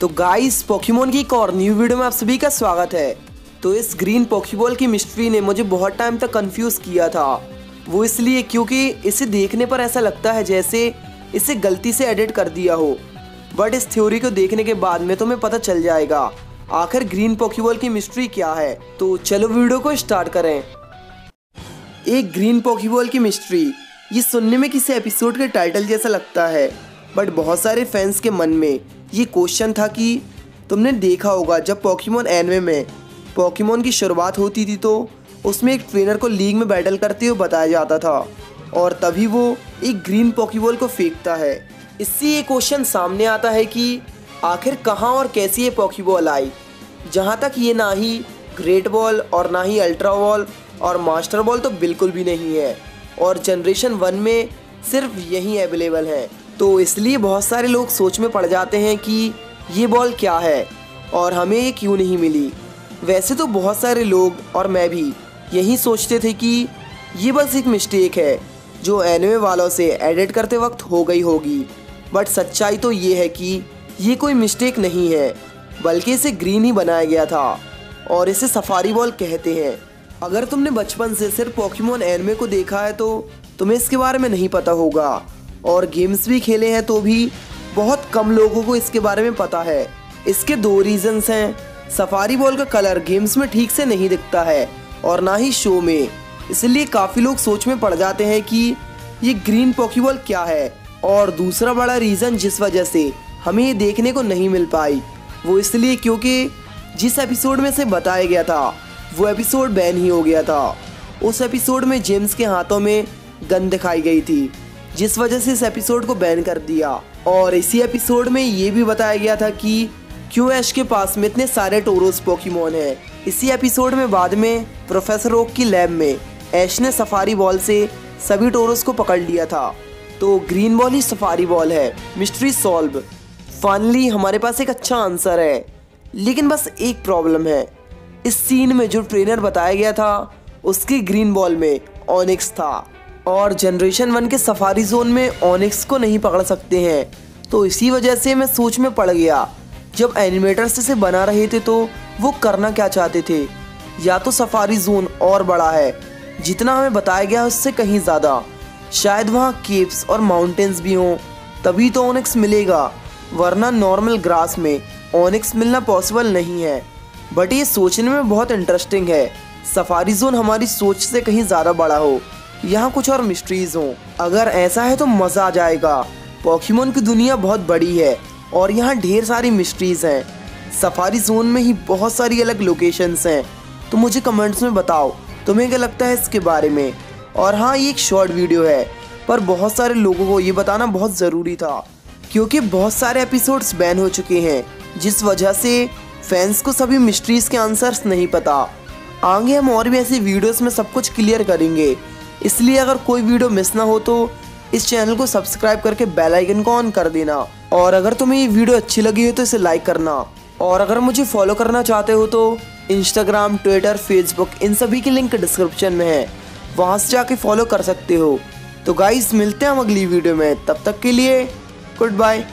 तो guys Pokemon की एक और न्यू वीडियो में आप सभी का स्वागत है। तो इस ग्रीन पोकेबॉल की मिस्ट्री ने मुझे बहुत टाइम तक कंफ्यूज किया था। वो इसलिए क्योंकि इसे देखने पर ऐसा लगता है जैसे इसे गलती से एडिट कर दिया हो। बट इस थ्योरी को देखने के बाद में तुम्हें पता चल जाएगा, आखिर ग्रीन पोकेबॉल की मिस्ट्री क्या है? तो चलो वीडियो को स्टार्ट करें। एक ग्रीन पोकेबॉल की मिस्ट्री ये सुनने में किसी एपिसोड के टाइटल जैसा लगता है। बट बहुत सारे फैंस के मन में ये क्वेश्चन था कि तुमने देखा होगा, जब पोकेमोन एनवे में पोकेमोन की शुरुआत होती थी तो उसमें एक ट्रेनर को लीग में बैटल करते हुए बताया जाता था और तभी वो एक ग्रीन पॉकीबॉल को फेंकता है। इससे ये क्वेश्चन सामने आता है कि आखिर कहाँ और कैसी ये पॉकीबॉल आई? जहाँ तक ये ना ही ग्रेट बॉल और ना ही अल्ट्रा बॉल और मास्टर बॉल तो बिल्कुल भी नहीं है और जनरेशन वन में सिर्फ़ यही अवेलेबल है। तो इसलिए बहुत सारे लोग सोच में पड़ जाते हैं कि ये बॉल क्या है, और हमें ये क्यों नहीं मिली। वैसे तो बहुत सारे लोग और मैं भी यही सोचते थे कि ये बस एक मिस्टेक है, जो एनवे वालों से एडिट करते वक्त हो गई होगी। बट सच्चाई तो ये है कि ये कोई मिस्टेक नहीं है, बल्कि इसे ग्रीन ही बनाया गया था, और इसे सफारी बॉल कहते हैं। अगर तुमने बचपन से सिर्फ़ पोकेमोन एनमे को देखा है तो तुम्हें इसके बारे में नहीं पता होगा। और गेम्स भी खेले हैं तो भी बहुत कम लोगों को इसके बारे में पता है। इसके दो रीजंस हैं। सफारी बॉल का कलर गेम्स में ठीक से नहीं दिखता है और ना ही शो में। इसलिए काफ़ी लोग सोच में पड़ जाते हैं कि ये ग्रीन पॉकीबॉल क्या है? और दूसरा बड़ा रीज़न जिस वजह से हमें ये देखने को नहीं मिल पाई, वो इसलिए क्योंकि जिस एपिसोड में से बताया गया था, वो एपिसोड बैन ही हो गया था। उस एपिसोड में जेम्स के हाथों में गन दिखाई गई थी। जिस वजह से इस एपिसोड को बैन कर दिया। और इसी एपिसोड में ये भी बताया गया था कि क्यों ऐश के पास में इतने सारे टोरोस पोकीमोन हैं। इसी एपिसोड में बाद में प्रोफेसर ओक की लैब में ऐश ने सफारी बॉल से सभी टोरोस को पकड़ लिया था। तो ग्रीन बॉल ही सफारी बॉल है। मिस्ट्री सॉल्व फाइनली हमारे पास एक अच्छा आंसर है। लेकिन बस एक प्रॉब्लम है। इस सीन में जो ट्रेनर बताया गया था, उसकी ग्रीन बॉल में ऑनिक्स था। और जनरेशन वन के सफारी जोन में ऑनिक्स को नहीं पकड़ सकते हैं। तो इसी वजह से मैं सोच में पड़ गया। जब एनिमेटर्स इसे बना रहे थे तो वो करना क्या चाहते थे? या तो सफारी जोन और बड़ा है, जितना हमें बताया गया उससे कहीं ज़्यादा। शायद वहाँ केव्स और माउंटेन्स भी हों, तभी तो ओनिक्स मिलेगा। वरना नॉर्मल ग्रास में ओनिक्स मिलना पॉसिबल नहीं है। बट ये सोचने में बहुत इंटरेस्टिंग है। सफारी जोन हमारी सोच से कहीं ज़्यादा बड़ा हो। यहाँ कुछ और मिस्ट्रीज हों। अगर ऐसा है तो मज़ा आ जाएगा। पॉकीमोन की दुनिया बहुत बड़ी है और यहाँ ढेर सारी मिस्ट्रीज हैं। सफारी जोन में ही बहुत सारी अलग लोकेशंस हैं। तो मुझे कमेंट्स में बताओ, तुम्हें क्या लगता है इसके बारे में? और हाँ ये एक शॉर्ट वीडियो है, पर बहुत सारे लोगों को ये बताना बहुत ज़रूरी था, क्योंकि बहुत सारे एपिसोड्स बैन हो चुके हैं, जिस वजह से फैंस को सभी मिस्ट्रीज के आंसर्स नहीं पता। आगे हम और भी ऐसी वीडियोस में सब कुछ क्लियर करेंगे। इसलिए अगर कोई वीडियो मिस ना हो तो इस चैनल को सब्सक्राइब करके बेल आइकन को ऑन कर देना। और अगर तुम्हें ये वीडियो अच्छी लगी हो तो इसे लाइक करना। और अगर मुझे फॉलो करना चाहते हो तो इंस्टाग्राम, ट्विटर, फेसबुक, इन सभी की लिंक डिस्क्रिप्शन में है। वहाँ से जाके फॉलो कर सकते हो। तो गाइस, मिलते हैं हम अगली वीडियो में। तब तक के लिए, गुड बाय.